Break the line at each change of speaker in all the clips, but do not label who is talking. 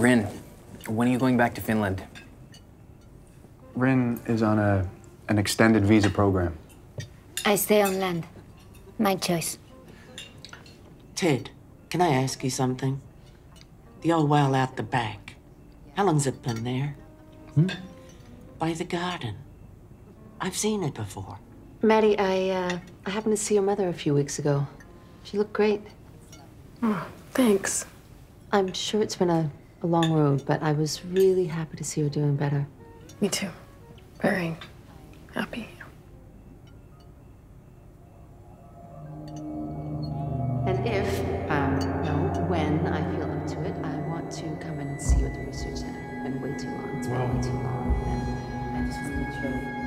Ryn, when are you going back to Finland?
Ryn is on a an extended visa program.
I stay on land. My choice.
Ted, can I ask you something? The old well out the back. How long's it been there?
Hmm?
By the garden. I've seen it before.
Maddie, I, uh, I happened to see your mother a few weeks ago. She looked great.
Oh, thanks.
I'm sure it's been a, a long road, but I was really happy to see her doing better.
Me too. Very happy.
And if, um, no, when I feel up to it, I want to come in and see you at the research center. It's been way too long. It's been way too long. And I just want to make sure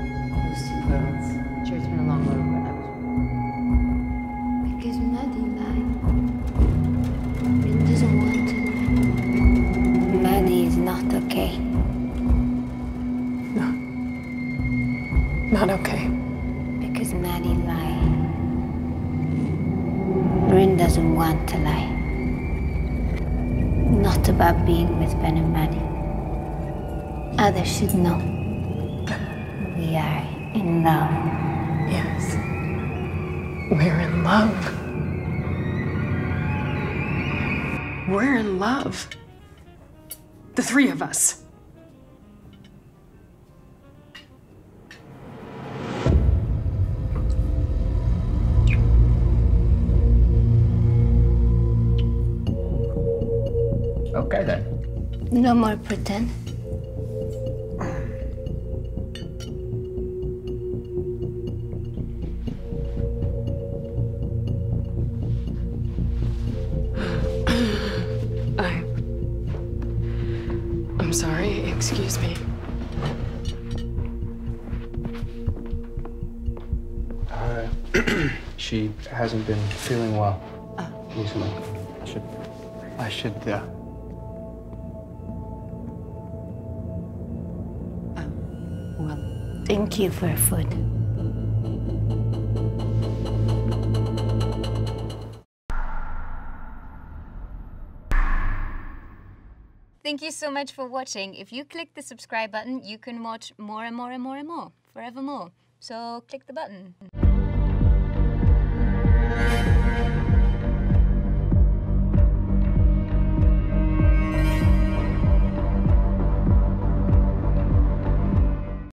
Not okay. Because Maddie lied. Ryn doesn't want to lie. Not about being with Ben and Maddie. Others should know. We are in love.
Yes. We're in love. We're in love. The three of us.
Okay then.
No more pretend.
I. I'm sorry. Excuse me.
Uh, she hasn't been feeling well recently. I should. I should. Uh,
Thank you for food.
Thank you so much for watching. If you click the subscribe button, you can watch more and more and more and more, forevermore. So click the button.